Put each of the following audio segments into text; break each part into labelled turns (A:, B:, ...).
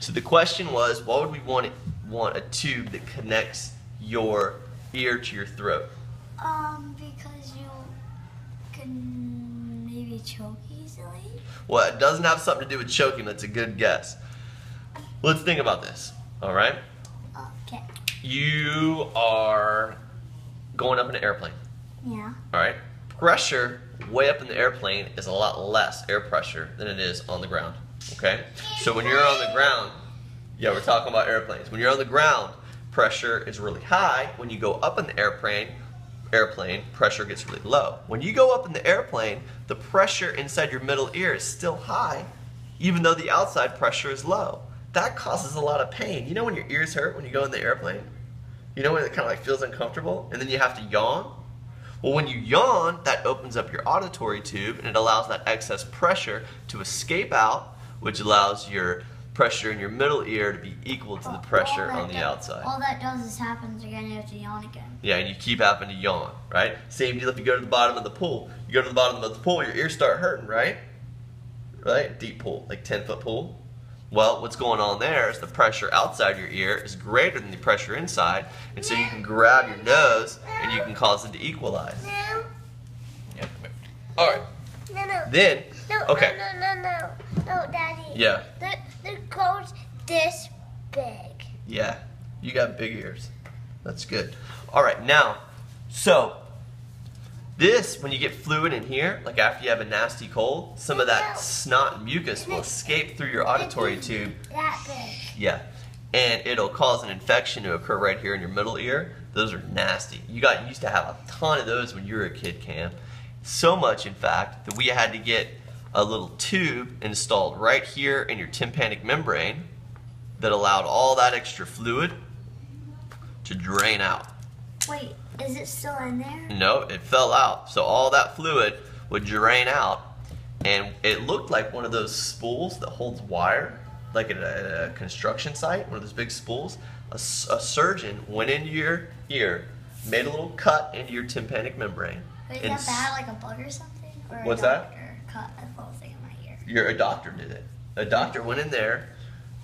A: So the question was, why would we want it, want a tube that connects your ear to your throat?
B: Um, because you can maybe choke easily.
A: Well, it doesn't have something to do with choking. That's a good guess. Let's think about this. All right,
B: Okay.
A: you are going up in an airplane.
B: Yeah.
A: All right, pressure way up in the airplane is a lot less air pressure than it is on the ground. Okay, so when you're on the ground, yeah, we're talking about airplanes. When you're on the ground, pressure is really high. When you go up in the airplane, airplane pressure gets really low. When you go up in the airplane, the pressure inside your middle ear is still high, even though the outside pressure is low. That causes a lot of pain. You know when your ears hurt when you go in the airplane? You know when it kind of like feels uncomfortable, and then you have to yawn. Well, when you yawn, that opens up your auditory tube and it allows that excess pressure to escape out, which allows your pressure in your middle ear to be equal to the pressure on the
B: do-
A: outside.
B: All that does is happens again. You have to yawn again.
A: Yeah, and you keep having to yawn, right? Same deal if you go to the bottom of the pool. You go to the bottom of the pool, your ears start hurting, right? Right? Deep pool, like 10 foot pool. Well, what's going on there is the pressure outside your ear is greater than the pressure inside, and so you can grab your nose and you can cause it to equalize. Yeah. All right.
B: No, no.
A: Then,
B: No,
A: okay.
B: no, no, no, no, no, Daddy.
A: Yeah,
B: The the code's this big.
A: yeah, you got big ears. That's good. All right, now, so this, when you get fluid in here, like after you have a nasty cold, some of that snot and mucus will escape through your auditory tube.
B: That big.
A: Yeah, and it'll cause an infection to occur right here in your middle ear. Those are nasty. You got used to have a ton of those when you were a kid, Cam. So much, in fact, that we had to get a little tube installed right here in your tympanic membrane that allowed all that extra fluid to drain out.
B: Wait, is it still in there?
A: No, it fell out. So all that fluid would drain out, and it looked like one of those spools that holds wire, like at a, at a construction site, one of those big spools. A surgeon went into your ear, made a little cut into your tympanic membrane.
B: Is that bad, like a bug or something? Or a
A: What's that?
B: Cut a little thing in my ear.
A: Your a doctor did it. A doctor went in there,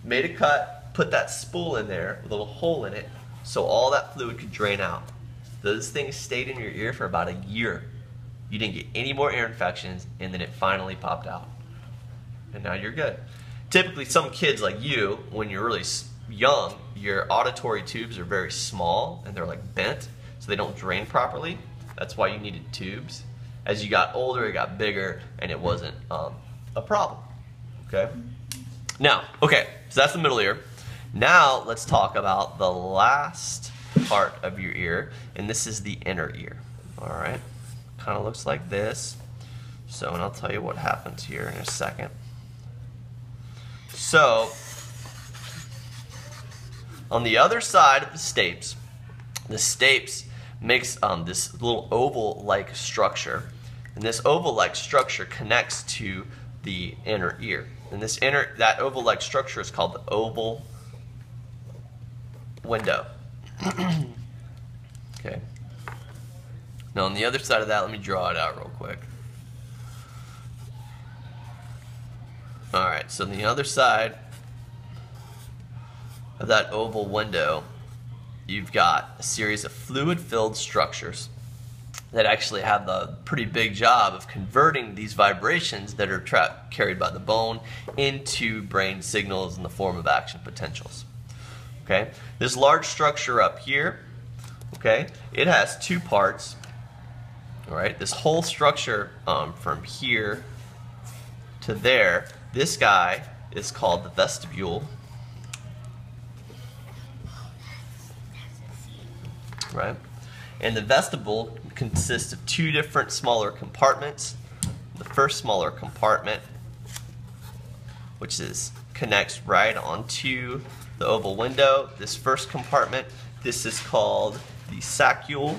A: made a cut, put that spool in there with a little hole in it, so all that fluid could drain out. Those things stayed in your ear for about a year. You didn't get any more ear infections, and then it finally popped out. And now you're good. Typically, some kids like you, when you're really young, your auditory tubes are very small and they're like bent, so they don't drain properly. That's why you needed tubes. As you got older, it got bigger, and it wasn't um, a problem. Okay? Now, okay, so that's the middle ear. Now, let's talk about the last part of your ear, and this is the inner ear. All right? Kind of looks like this. So, and I'll tell you what happens here in a second. So, on the other side of the stapes, the stapes makes um, this little oval-like structure, and this oval-like structure connects to the inner ear. And this inner, that oval-like structure is called the oval window. okay. Now on the other side of that, let me draw it out real quick. All right, so on the other side of that oval window, you've got a series of fluid-filled structures that actually have the pretty big job of converting these vibrations that are tra- carried by the bone into brain signals in the form of action potentials. Okay, this large structure up here, okay, it has two parts. All right, this whole structure um, from here to there, this guy is called the vestibule. Right? And the vestibule consists of two different smaller compartments. The first smaller compartment, which is connects right onto the oval window. This first compartment, this is called the saccule.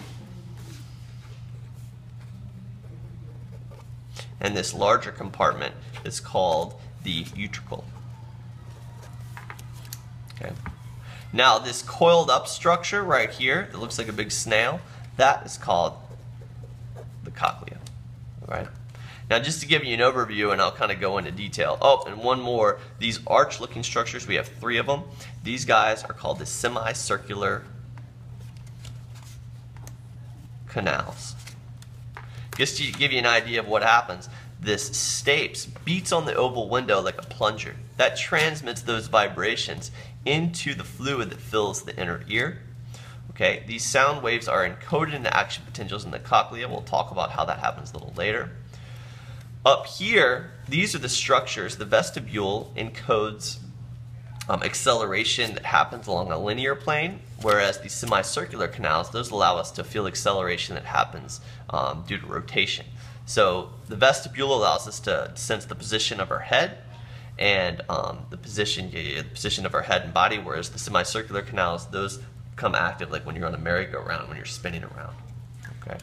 A: And this larger compartment is called the utricle. Okay. Now this coiled up structure right here that looks like a big snail, that is called the cochlea. All right. Now, just to give you an overview, and I'll kind of go into detail. Oh, and one more. These arch-looking structures, we have three of them. These guys are called the semicircular canals. Just to give you an idea of what happens, this stapes beats on the oval window like a plunger. That transmits those vibrations into the fluid that fills the inner ear. Okay, these sound waves are encoded into action potentials in the cochlea. We'll talk about how that happens a little later. Up here, these are the structures. The vestibule encodes um, acceleration that happens along a linear plane, whereas the semicircular canals, those allow us to feel acceleration that happens um, due to rotation. So the vestibule allows us to sense the position of our head and um, the position, the position of our head and body, whereas the semicircular canals, those come active like when you're on a merry-go-round, when you're spinning around. Okay.